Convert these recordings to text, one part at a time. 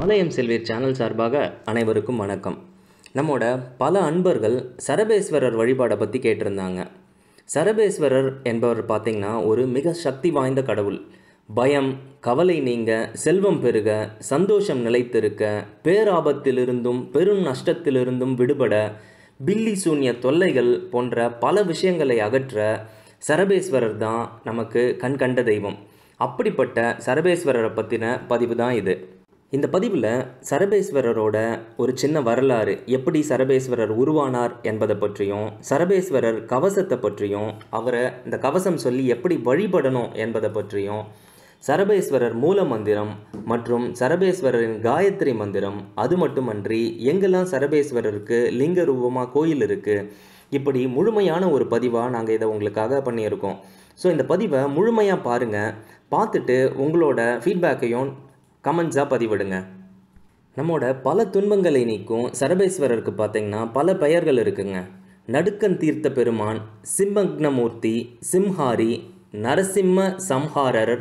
ஆலயம் செல்வீர் சேனல் சார்பாக அனைவருக்கும் வணக்கம். நம்மோட பல அன்பர்கள் சரபேஸ்வரர் வழிபாடை பற்றி கேட்டிருந்தாங்க. சரபேஸ்வரர் என்பவர் பார்த்திங்கன்னா ஒரு மிக சக்தி வாய்ந்த கடவுள். பயம் கவலை நீங்க செல்வம் பெருக சந்தோஷம் நிலைத்திருக்க பேராபத்திலிருந்தும் பெரும் நஷ்டத்திலிருந்தும் விடுபட பில்லி சூன்ய தொல்லைகள் போன்ற பல விஷயங்களை அகற்ற சரபேஸ்வரர் தான் நமக்கு கண் கண்ட தெய்வம். அப்படிப்பட்ட சரபேஸ்வரரை பற்றின பதிவு தான் இது. இந்த பதிவில் சரபேஸ்வரரோட ஒரு சின்ன வரலாறு எப்படி சரபேஸ்வரர் உருவானார் என்பதை பற்றியும் சரபேஸ்வரர் கவசத்தை பற்றியும் அவரை இந்த கவசம் சொல்லி எப்படி வழிபடணும் என்பதை பற்றியும் சரபேஸ்வரர் மூல மந்திரம் மற்றும் சரபேஸ்வரரின் காயத்ரி மந்திரம் அது மட்டுமன்றி எங்கெல்லாம் சரபேஸ்வரருக்கு லிங்க ரூபமாக கோயில் இருக்குது இப்படி முழுமையான ஒரு பதிவாக நாங்கள் இதை உங்களுக்காக பண்ணியிருக்கோம். ஸோ இந்த பதிவை முழுமையாக பாருங்கள் பார்த்துட்டு உங்களோட ஃபீட்பேக்கையும் கமெண்ட்ஸாக பதிவிடுங்க. நம்மோட பல துன்பங்களை நீக்கும் சரபேஸ்வரருக்கு பார்த்தீங்கன்னா பல பெயர்கள் இருக்குங்க. நடுக்கன் தீர்த்த பெருமான் சிம்மக்னமூர்த்தி சிம்ஹாரி நரசிம்ம சம்ஹாரர்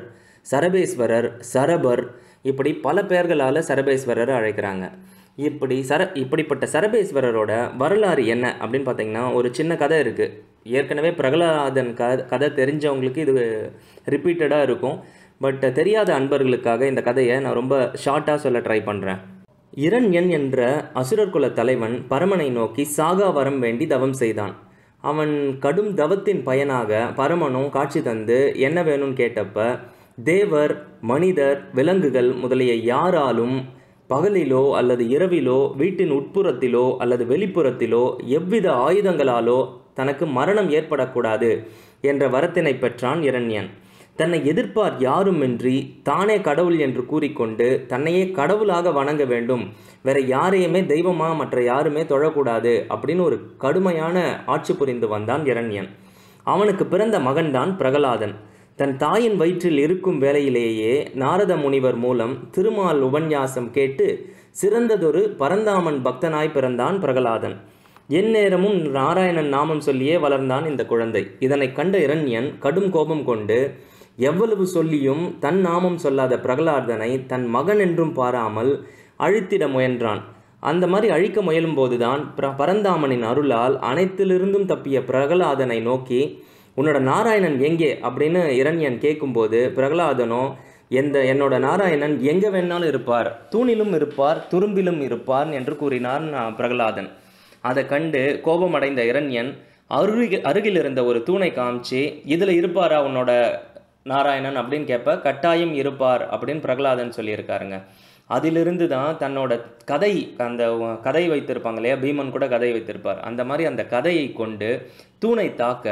சரபேஸ்வரர் சரபர் இப்படி பல பெயர்களால் சரபேஸ்வரர் அழைக்கிறாங்க. இப்படி சர இப்படிப்பட்ட சரபேஸ்வரரோட வரலாறு என்ன அப்படின்னு பார்த்தீங்கன்னா ஒரு சின்ன கதை இருக்குது ஏற்கனவே பிரகலாதன் க கதை தெரிஞ்சவங்களுக்கு இது ரிப்பீட்டடாக இருக்கும். பட் தெரியாத அன்பர்களுக்காக இந்த கதையை நான் ரொம்ப ஷார்ட்டாக சொல்ல ட்ரை பண்ணுறேன் இரண்யன் என்ற அசுரர் குல தலைவன் பரமனை நோக்கி சாகா வரம் வேண்டி தவம் செய்தான். அவன் கடும் தவத்தின் பயனாக பரமனும் காட்சி தந்து என்ன வேணும்னு கேட்டப்ப தேவர் மனிதர் விலங்குகள் முதலிய யாராலும் பகலிலோ அல்லது இரவிலோ வீட்டின் உட்புறத்திலோ அல்லது வெளிப்புறத்திலோ எவ்வித ஆயுதங்களாலோ தனக்கு மரணம் ஏற்படக்கூடாது என்ற வரத்தினை பெற்றான் இரண்யன் தன்னை எதிர்ப்பார் யாருமின்றி தானே கடவுள் என்று கூறிக்கொண்டு தன்னையே கடவுளாக வணங்க வேண்டும். வேற யாரையுமே தெய்வமா மற்ற யாருமே தொழக்கூடாது அப்படின்னு ஒரு கடுமையான ஆட்சி புரிந்து வந்தான் இரண்யன். அவனுக்கு பிறந்த மகன்தான் பிரகலாதன். தன் தாயின் வயிற்றில் இருக்கும் வேளையிலேயே நாரத முனிவர் மூலம் திருமால் உபன்யாசம் கேட்டு சிறந்ததொரு பரந்தாமன் பக்தனாய் பிறந்தான் பிரகலாதன். எந்நேரமும் நாராயணன் நாமம் சொல்லியே வளர்ந்தான் இந்த குழந்தை. இதனை கண்ட இரண்யன் கடும் கோபம் கொண்டு எவ்வளவு சொல்லியும் தன் நாமம் சொல்லாத பிரகலாதனை தன் மகன் என்றும் பாராமல் அழித்திட முயன்றான். அந்த மாதிரி அழிக்க முயலும் போதுதான் பிர பரந்தாமனின் அருளால் அனைத்திலிருந்தும் தப்பிய பிரகலாதனை நோக்கி உன்னோட நாராயணன் எங்கே? அப்படின்னு இரண்யன் கேட்கும்போது பிரகலாதனோ எந்த என்னோட நாராயணன் எங்கே வேணாலும் இருப்பார். தூணிலும் இருப்பார் துரும்பிலும் இருப்பார் என்று கூறினார் பிரகலாதன். அதை கண்டு கோபமடைந்த இரண்யன் அருகில் அருகில் இருந்த ஒரு தூணை காமிச்சு இதில் இருப்பாரா உன்னோட நாராயணன் அப்படின்னு கேட்ப கட்டாயம் இருப்பார் அப்படின்னு பிரகலாதன் சொல்லியிருக்காருங்க. அதிலிருந்து தான் தன்னோட கதை அந்த கதை வைத்திருப்பாங்க இல்லையா? பீமன் கூட கதை வைத்திருப்பார். அந்த மாதிரி அந்த கதையை கொண்டு தூணை தாக்க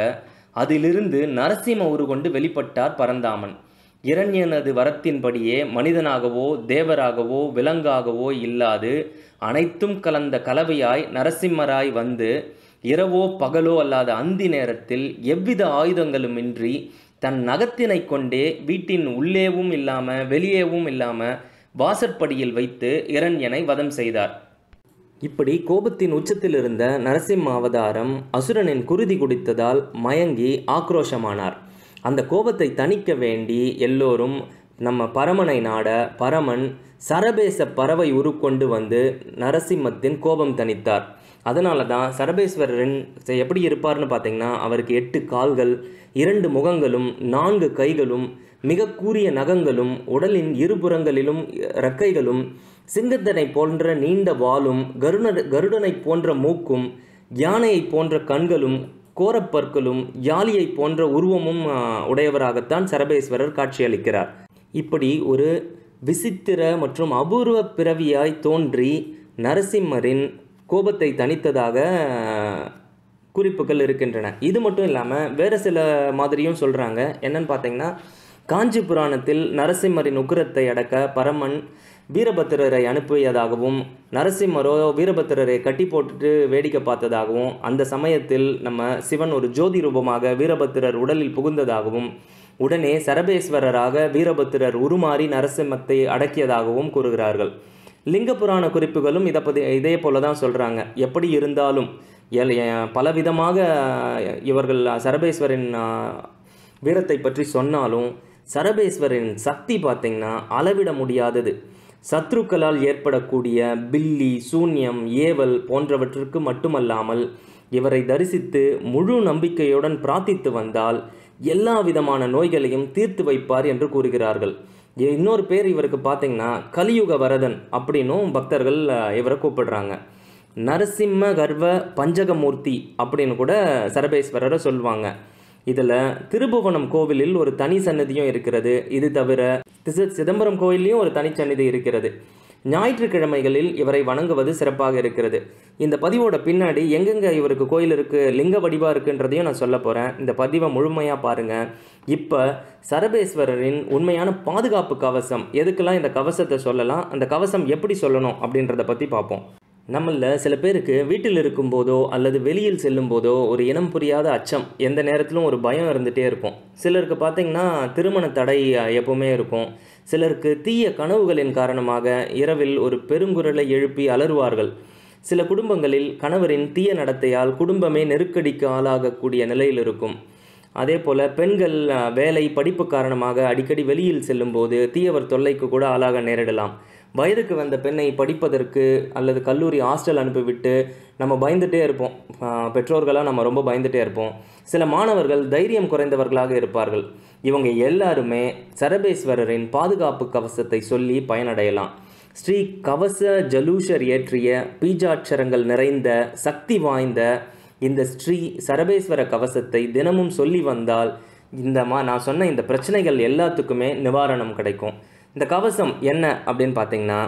அதிலிருந்து நரசிம்ம உருகொண்டு வெளிப்பட்டார் பரந்தாமன். இரண்யனது வரத்தின்படியே மனிதனாகவோ தேவராகவோ விலங்காகவோ இல்லாது அனைத்தும் கலந்த கலவையாய் நரசிம்மராய் வந்து இரவோ பகலோ அல்லாத அந்தி நேரத்தில் எவ்வித ஆயுதங்களுமின்றி தன் நகத்தினை கொண்டே வீட்டின் உள்ளேவும் இல்லாமல் வெளியேவும் இல்லாமல் வாசற்படியில் வைத்து இரண்யனை வதம் செய்தார். இப்படி கோபத்தின் உச்சத்தில் இருந்த நரசிம்ம அவதாரம் அசுரனின் குருதி குடித்ததால் மயங்கி ஆக்ரோஷமானார். அந்த கோபத்தை தணிக்க வேண்டி எல்லோரும் நம்ம பரமனை நாட பரமன் சரபேச பறவை உருக்கொண்டு வந்து நரசிம்மத்தின் கோபம் தணித்தார். அதனால தான் சரபேஸ்வரரின் எப்படி இருப்பார்னு பார்த்தீங்கன்னா அவருக்கு எட்டு கால்கள் இரண்டு முகங்களும் நான்கு கைகளும் மிக கூறிய நகங்களும் உடலின் இருபுறங்களிலும் இறக்கைகளும் சிங்கத்தனை போன்ற நீண்ட வாளும் கருண கருடனை போன்ற மூக்கும் யானையை போன்ற கண்களும் கோரப்பற்களும் யாலியை போன்ற உருவமும் உடையவராகத்தான் சரபேஸ்வரர் காட்சியளிக்கிறார். இப்படி ஒரு விசித்திர மற்றும் அபூர்வ பிறவியாய் தோன்றி நரசிம்மரின் கோபத்தை தணித்ததாக குறிப்புகள் இருக்கின்றன. இது மட்டும் இல்லாமல் வேறு சில மாதிரியும் சொல்கிறாங்க என்னன்னு பார்த்தீங்கன்னா காஞ்சி புராணத்தில் நரசிம்மரின் உக்கிரத்தை அடக்க பரமன் வீரபத்திரரை அனுப்பியதாகவும் நரசிம்மரோ வீரபத்திரரை கட்டி போட்டுட்டு வேடிக்கை பார்த்ததாகவும் அந்த சமயத்தில் நம்ம சிவன் ஒரு ஜோதி ரூபமாக வீரபத்திரர் உடலில் புகுந்ததாகவும் உடனே சரபேஸ்வரராக வீரபத்திரர் உருமாறி நரசிம்மத்தை அடக்கியதாகவும் கூறுகிறார்கள். லிங்க புராண குறிப்புகளும் இதை பற்றி இதே போல தான் சொல்கிறாங்க எப்படி இருந்தாலும் பலவிதமாக இவர்கள் சரபேஸ்வரின் வீரத்தை பற்றி சொன்னாலும் சரபேஸ்வரின் சக்தி பார்த்திங்கன்னா அளவிட முடியாதது. சத்ருக்களால் ஏற்படக்கூடிய பில்லி சூன்யம் ஏவல் போன்றவற்றிற்கு மட்டுமல்லாமல் இவரை தரிசித்து முழு நம்பிக்கையுடன் பிரார்த்தித்து வந்தால் எல்லா விதமான நோய்களையும் தீர்த்து வைப்பார் என்று கூறுகிறார்கள். இன்னொரு பேர் இவருக்கு பார்த்தீங்கன்னா கலியுக வரதன் அப்படின்னும் பக்தர்கள் இவரை கூப்பிடுறாங்க. நரசிம்ம கர்வ பஞ்சகமூர்த்தி அப்படின்னு கூட சரபேஸ்வரரை சொல்லுவாங்க. இதில் திருபுவனம் கோவிலில் ஒரு தனி சன்னதியும் இருக்கிறது. இது தவிர திச- சிதம்பரம் கோயிலையும் ஒரு தனி சன்னதி இருக்கிறது. ஞாயிற்றுக்கிழமைகளில் இவரை வணங்குவது சிறப்பாக இருக்கிறது. இந்த பதிவோட பின்னாடி எங்கெங்கே இவருக்கு கோயில் இருக்குது லிங்க வடிவாக இருக்குன்றதையும் நான் சொல்ல போகிறேன் இந்த பதிவை முழுமையாக பாருங்கள் இப்போ சரபேஸ்வரரின் உண்மையான பாதுகாப்பு கவசம் எதுக்கெல்லாம் இந்த கவசத்தை சொல்லலாம் அந்த கவசம் எப்படி சொல்லணும் அப்படின்றத பற்றி பார்ப்போம். நம்மளில் சில பேருக்கு வீட்டில் இருக்கும்போதோ அல்லது வெளியில் செல்லும் போதோ ஒரு இனம் புரியாத அச்சம் எந்த நேரத்திலும் ஒரு பயம் இருந்துகிட்டே இருக்கும் சிலருக்கு பார்த்திங்கன்னா திருமண தடை எப்போவுமே எப்பவுமே இருக்கும். சிலருக்கு தீய கனவுகளின் காரணமாக இரவில் ஒரு பெருங்குரலை எழுப்பி அலறுவார்கள். சில குடும்பங்களில் கணவரின் தீய நடத்தையால் குடும்பமே நெருக்கடிக்கு ஆளாகக்கூடிய நிலையில் இருக்கும். அதே போல் பெண்கள் வேலை படிப்பு காரணமாக அடிக்கடி வெளியில் செல்லும்போது தீயவர் தொல்லைக்கு கூட ஆளாக நேரிடலாம். வயதுக்கு வந்த பெண்ணை படிப்பதற்கு அல்லது கல்லூரி ஹாஸ்டல் அனுப்பிவிட்டு நம்ம பயந்துகிட்டே இருப்போம். பெற்றோர்களாக நம்ம ரொம்ப பயந்துகிட்டே இருப்போம். சில மாணவர்கள் தைரியம் குறைந்தவர்களாக இருப்பார்கள். இவங்க எல்லாருமே சரபேஸ்வரரின் பாதுகாப்பு கவசத்தை சொல்லி பயனடையலாம். ஸ்ரீ கவச ஜலூஷர் இயற்றிய பீஜாட்சரங்கள் நிறைந்த சக்தி வாய்ந்த இந்த ஸ்ரீ சரபேஸ்வர கவசத்தை தினமும் சொல்லி வந்தால் இந்த மா நான் சொன்ன இந்த பிரச்சனைகள் எல்லாத்துக்குமே நிவாரணம் கிடைக்கும். இந்த கவசம் என்ன அப்படின்னு பார்த்தீங்கன்னா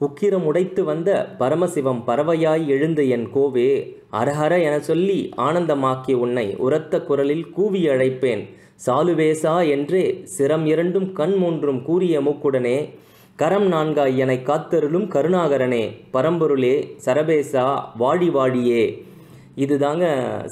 உக்கிரம் உடைத்து வந்த பரமசிவம் பறவையாய் எழுந்த என் கோவே அரஹர என சொல்லி ஆனந்தமாக்கி உன்னை உரத்த குரலில் கூவி அழைப்பேன். சாலுவேசா என்றே சிரம் இரண்டும் கண் மூன்றும் கூறிய மூக்குடனே கரம் நான்காய் எனை காத்தருளும் கருணாகரனே பரம்பொருளே சரபேசா வாழி வாழியே இதுதாங்க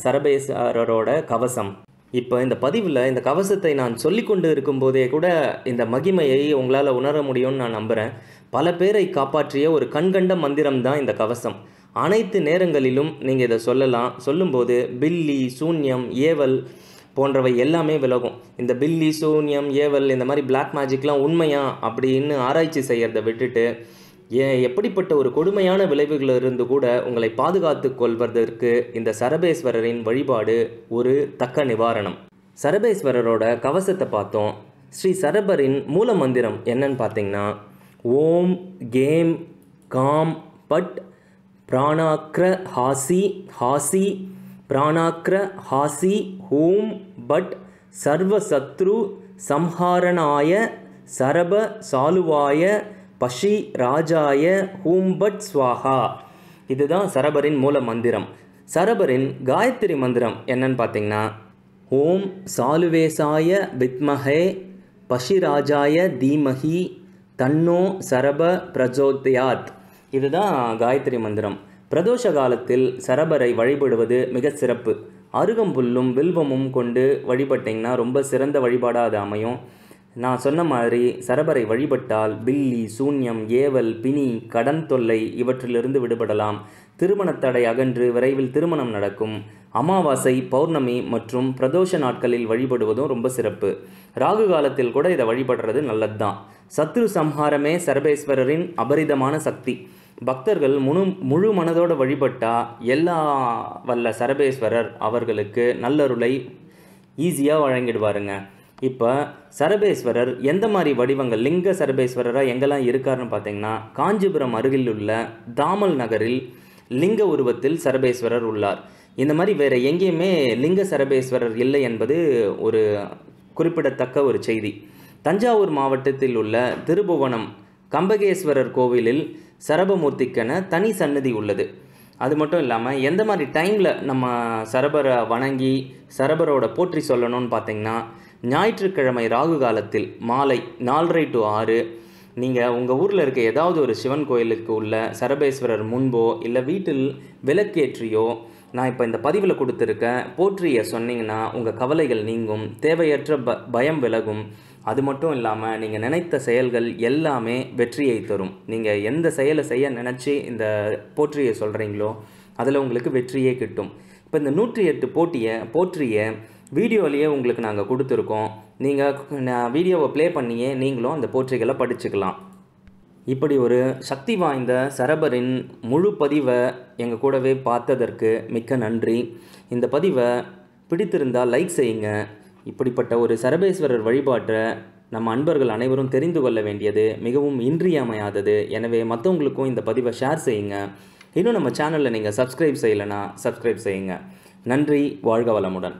சரபேஸ்வரரோட கவசம். இப்போ இந்த பதிவில் இந்த கவசத்தை நான் சொல்லி கொண்டு இருக்கும்போதே கூட இந்த மகிமையை உங்களால் உணர முடியும்னு நான் நம்புகிறேன் பல பேரை காப்பாற்றிய ஒரு கண்கண்ட மந்திரம் தான் இந்த கவசம். அனைத்து நேரங்களிலும் நீங்கள் இதை சொல்லலாம். சொல்லும்போது பில்லி சூன்யம் ஏவல் போன்றவை எல்லாமே விலகும். இந்த பில்லி சூன்யம் ஏவல் இந்த மாதிரி பிளாக் மேஜிக்லாம் உண்மையா அப்படின்னு ஆராய்ச்சி செய்கிறத விட்டுட்டு எப்படிப்பட்ட ஒரு கொடுமையான விளைவுகளிலிருந்து கூட உங்களை பாதுகாத்து கொள்வதற்கு இந்த சரபேஸ்வரரின் வழிபாடு ஒரு தக்க நிவாரணம். சரபேஸ்வரரோட கவசத்தை பார்த்தோம். ஸ்ரீ சரபரின் மூல மந்திரம் என்னன்னு பார்த்தீங்கன்னா ஓம் கேம் காம் பட் பிராணாக்ர ஹாசி ஹாசி பிராணாக்ர ஹாசி ஹூம் பட் சர்வ சத்ரு சம்ஹாரணாய சரப சாலுவாய பஷி ராஜாய ஹூம்பட் ஸ்வாஹா. இதுதான் சரபரின் மூல மந்திரம். சரபரின் காயத்ரி மந்திரம் என்னன்னு பார்த்தீங்கன்னா ஓம் சாலுவேசாய வித்மஹே பஷிராஜாய தீமஹி தன்னோ சரப பிரஜோத்யாத். இதுதான் காயத்ரி மந்திரம். பிரதோஷ காலத்தில் சரபரை வழிபடுவது மிக சிறப்பு. அருகம்புல்லும் வில்வமும் கொண்டு வழிபட்டிங்கன்னா ரொம்ப சிறந்த வழிபாடாக அது அமையும். நான் சொன்ன மாதிரி சரபரை வழிபட்டால் பில்லி சூன்யம் ஏவல் பிணி கடன் தொல்லை இவற்றிலிருந்து விடுபடலாம். திருமணத் தடை அகன்று விரைவில் திருமணம் நடக்கும். அமாவாசை பௌர்ணமி மற்றும் பிரதோஷ நாட்களில் வழிபடுவதும் ரொம்ப சிறப்பு. ராகு காலத்தில் கூட இதை வழிபடுறது நல்லதுதான். சத்ரு சம்ஹாரமே சரபேஸ்வரரின் அபரிதமான சக்தி. பக்தர்கள் முழு முழு மனதோடு வழிபட்டால் எல்லா வல்ல சரபேஸ்வரர் அவர்களுக்கு நல்லருளை ஈஸியாக வழங்கிடுவாருங்க. இப்போ சரபேஸ்வரர் எந்த மாதிரி வடிவங்கள் லிங்க சரபேஸ்வரராக எங்கெல்லாம் இருக்காருன்னு பார்த்தீங்கன்னா காஞ்சிபுரம் அருகில் உள்ள தாமல் நகரில் லிங்க உருவத்தில் சரபேஸ்வரர் உள்ளார். இந்த மாதிரி வேறு எங்கேயுமே லிங்க சரபேஸ்வரர் இல்லை என்பது ஒரு குறிப்பிடத்தக்க ஒரு செய்தி. தஞ்சாவூர் மாவட்டத்தில் உள்ள திருபுவனம் கம்பகேஸ்வரர் கோவிலில் சரபமூர்த்திக்கென தனி சன்னதி உள்ளது. அது மட்டும் இல்லாமல் எந்த மாதிரி டைமில் நம்ம சரபரை வணங்கி சரபரோட போற்றி சொல்லணும்னு பார்த்தீங்கன்னா ஞாயிற்றுக்கிழமை ராகு காலத்தில் மாலை நாலரை டு ஆறு. நீங்கள் உங்கள் ஊரில் இருக்க ஏதாவது ஒரு சிவன் கோயிலுக்கு உள்ள சரபேஸ்வரர் முன்போ இல்லை வீட்டில் விளக்கேற்றியோ நான் இப்போ இந்த பதிவில் கொடுத்துருக்க போற்றியை சொன்னீங்கன்னா உங்கள் கவலைகள் நீங்கும் தேவையற்ற ப பயம் விலகும். அது மட்டும் இல்லாமல் நீங்கள் நினைத்த செயல்கள் எல்லாமே வெற்றியை தரும். நீங்கள் எந்த செயலை செய்ய நினச்சி இந்த போற்றியை சொல்கிறீங்களோ அதில் உங்களுக்கு வெற்றியே கிட்டும். இப்போ இந்த நூற்றி எட்டு போட்டியை போற்றியை வீடியோலேயே உங்களுக்கு நாங்கள் கொடுத்துருக்கோம். நீங்கள் வீடியோவை ப்ளே பண்ணியே நீங்களும் அந்த போற்றிகளை படிச்சுக்கலாம். இப்படி ஒரு சக்தி வாய்ந்த சரபரின் முழு பதிவை எங்கள் கூடவே பார்த்ததற்கு மிக்க நன்றி. இந்த பதிவை பிடித்திருந்தால் லைக் செய்யுங்க. இப்படிப்பட்ட ஒரு சரபேஸ்வரர் வழிபாட்டை நம்ம அன்பர்கள் அனைவரும் தெரிந்து கொள்ள வேண்டியது மிகவும் இன்றியமையாதது. எனவே மற்றவங்களுக்கும் இந்த பதிவை ஷேர் செய்யுங்க. இன்னும் நம்ம சேனலில் நீங்கள் சப்ஸ்கிரைப் செய்யலைன்னா சப்ஸ்கிரைப் செய்யுங்க. நன்றி வாழ்க வளமுடன்.